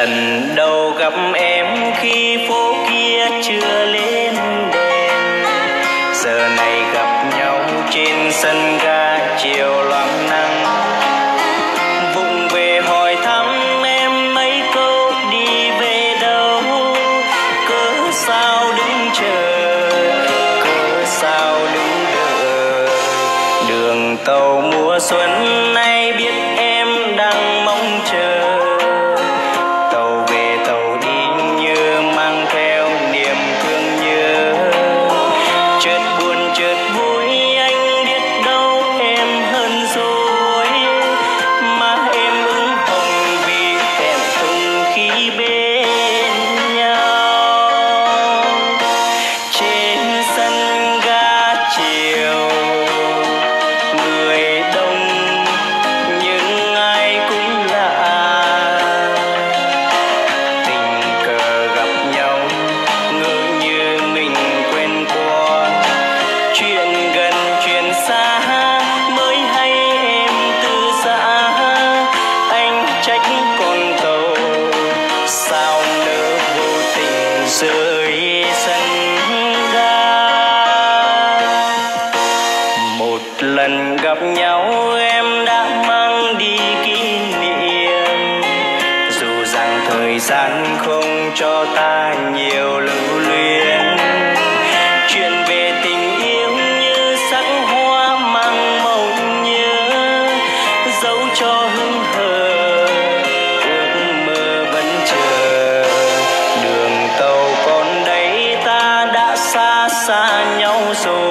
lần đầu gặp em khi phố kia chưa lên đèn. Giờ này gặp nhau trên sân ga chiều loãng nắng. Vụng về hỏi thăm em mấy câu, đi về đâu? Cớ sao đứng chờ? Cớ sao đứng đợi? Đường tàu mùa xuân nay biết em nhau, em đã mang đi kí niệm. Dù rằng thời gian không cho ta nhiều lưu luyến chuyện về tình yêu như sắc hoa mang màu nhớ, dấu cho hương hờ, ước mơ vẫn chờ. Đường tàu con đay ta đã xa xa nhau rồi.